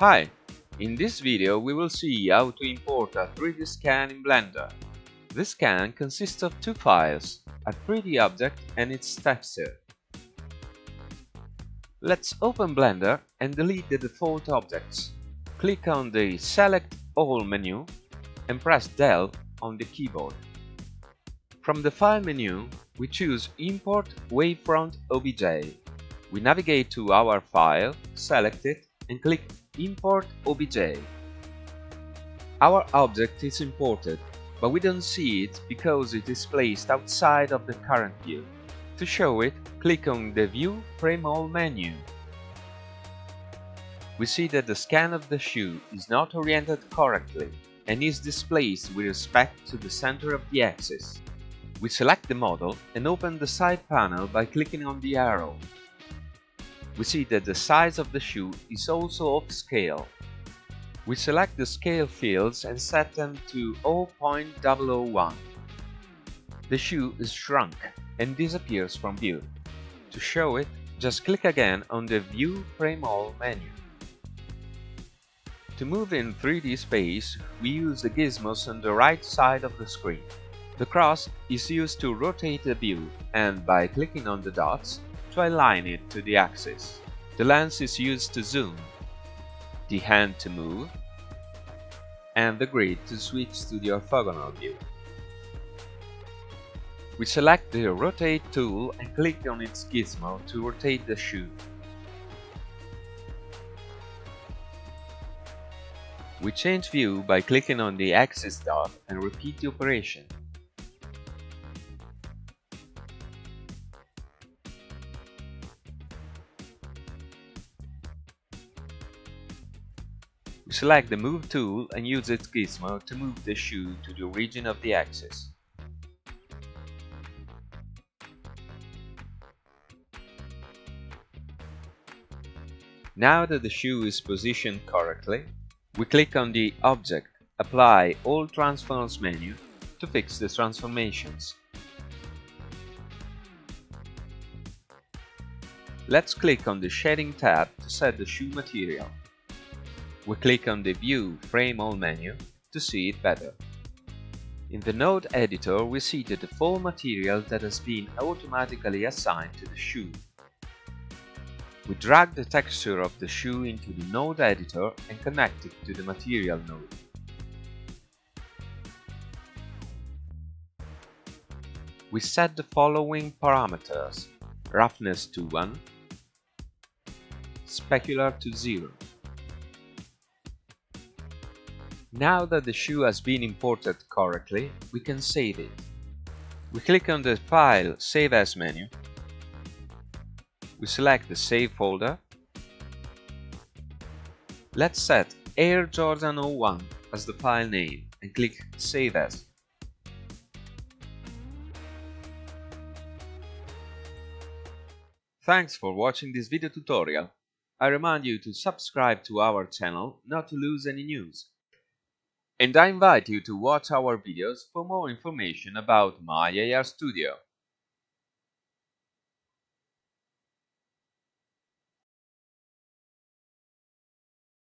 Hi! In this video we will see how to import a 3D scan in Blender. This scan consists of two files, a 3D object and its texture. Let's open Blender and delete the default objects. Click on the Select All menu and press Del on the keyboard. From the File menu, we choose Import Wavefront OBJ. We navigate to our file, select it and click Import OBJ. Our object is imported, but we don't see it because it is placed outside of the current view. To show it, click on the View Frame All menu. We see that the scan of the shoe is not oriented correctly and is displaced with respect to the center of the axis. We select the model and open the side panel by clicking on the arrow we see that the size of the shoe is also off scale. We select the scale fields and set them to 0.001. The shoe is shrunk and disappears from view. To show it, just click again on the View Frame All menu. To move in 3D space, we use the gizmos on the right side of the screen. The cross is used to rotate the view, and by clicking on the dots, to align it to the axis. The lens is used to zoom, the hand to move, and the grid to switch to the orthogonal view. We select the Rotate tool and click on its gizmo to rotate the shoe. We change view by clicking on the axis dot and repeat the operation. Select the Move tool and use its gizmo to move the shoe to the origin of the axis. Now that the shoe is positioned correctly, we click on the Object, Apply All Transforms menu to fix the transformations. Let's click on the Shading tab to set the shoe material we click on the View Frame All menu to see it better. In the node editor we see the default material that has been automatically assigned to the shoe. We drag the texture of the shoe into the node editor and connect it to the material node. We set the following parameters roughness to 1, specular to 0. Now that the shoe has been imported correctly, we can save it. We click on the File Save As menu. We select the Save folder. Let's set Air Jordan 01 as the file name and click Save As. Thanks for watching this video tutorial. I remind you to subscribe to our channel not to lose any news and I invite you to watch our videos for more information about AR Studio.